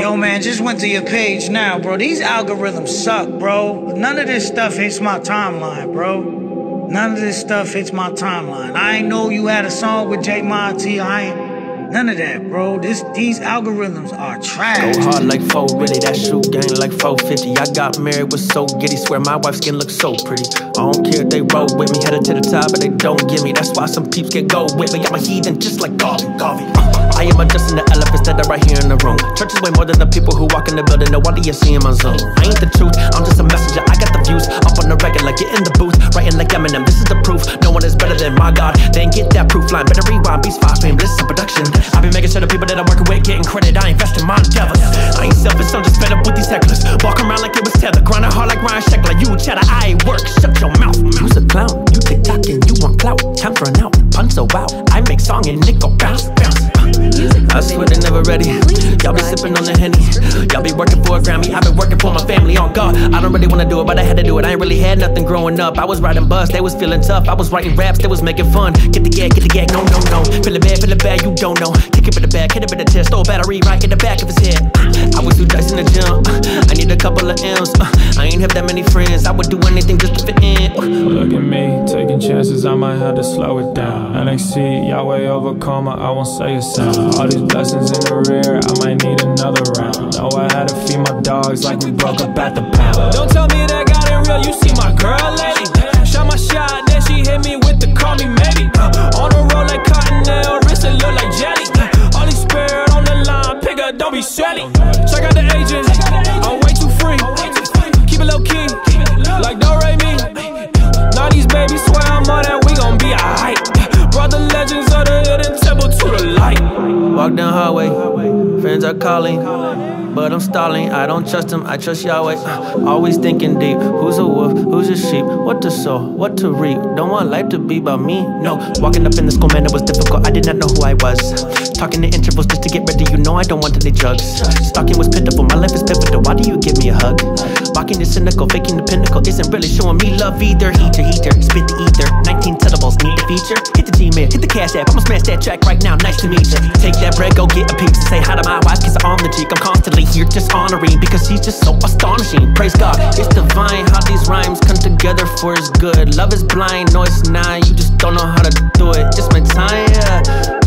Yo, man, just went to your page now, bro. These algorithms suck, bro. None of this stuff hits my timeline, bro. None of this stuff hits my timeline. I ain't know you had a song with J Monty. I ain't. None of that, bro. This these algorithms are trash. Go hard like 4 really, that shoe gang like 450. I got married with so giddy, swear my wife's skin looks so pretty. I don't care if they roll with me, headed to the top, but they don't get me. That's why some peeps get go with me. I'm a heathen just like Garvey, Garvey. I am adjusting the elephants that are right here in the room. Church is way more than the people who walk in the building. No wonder you see in my zone. I ain't the truth, I'm just a messenger. I got the views up on the regular. Get in the booth, writing like Eminem. This is the proof. No one is better than my God. Then get that proof line. Better rewind, beats five fame. This is production. I be making sure the people that I'm working with getting credit. I invest in my endeavors. I ain't selfish, I'm just fed up with these hecklers. Walking around like it was tether. Grinding hard like Ryan Sheckler. You cheddar, I ain't work. Shut your mouth. For an out. Punch so out. I make song and it go bounce, bounce. I swear they never ready. Y'all be sipping on the henny. Y'all be working for a Grammy. I've been working for my family on God. I don't really wanna do it, but I had to do it. I ain't really had nothing growing up. I was riding bus, they was feeling tough. I was writing raps, they was making fun. Get the gag, get the gag, no, no, no. Feel it bad, feel it bad, you don't know. Kick it with the back, hit it with the chest, throw a battery right in the back of his head. I was too dice in the gym. I need a couple of M's. I ain't have that many friends. I would do anything just to fit in. Look at me, taking chances, I might have to slow it down. NXT, Yahweh over coma, I won't say a sound. All these blessings in the rear, I might need another round. Know I had to feed my dogs like we broke up at the pound. Don't tell me that got it real, you see my girl lady. Shot my shot, then she hit me with the call me maybe. On the road like Cottonelle, wrist it look like jelly. All these spirit on the line, pick up, don't be shelly. Check out the agent, Walk down hallway, friends are calling, but I'm stalling. I don't trust them, I trust Yahweh. Always thinking deep. Who's a wolf? Who's a sheep? What to sow? What to reap? Don't want life to be about me. No, walking up in the school, man, it was difficult. I did not know who I was. Talking in intervals just to get ready. You know I don't want any drugs. Stalking was pitiful. My life is pivotal. Why do you give me a hug? Mocking is cynical, faking the pinnacle isn't really showing me love either. Heater, heater, spit the ether. 19 syllables, need a feature. Hit the Gmail, hit the cash app. I'ma smash that track right now. Nice to meet ya. Take that bread, go get a pizza. Say hi to my wife, kiss her on the cheek. I'm constantly here just honoring because she's just so astonishing. Praise God, it's divine how these rhymes come together for his good. Love is blind, no, it's not. You just don't know how to do it. It's my time, yeah.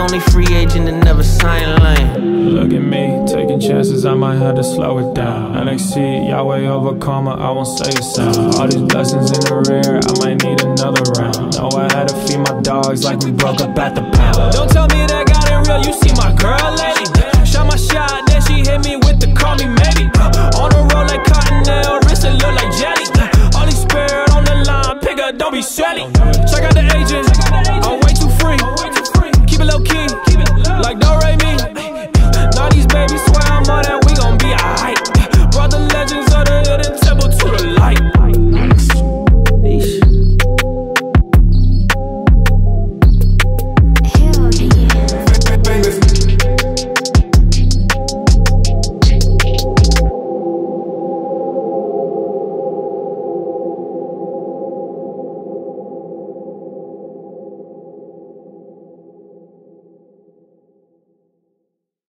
Only free agent and never sign line. Look at me, taking chances, I might have to slow it down. NXT, Yahweh over coma, I won't say a sound. All these blessings in the rear, I might need another round. Know I had to feed my dogs like we broke up at the pound. Don't tell me that got it real, you see my girl lady. Shot my shot, then she hit me with the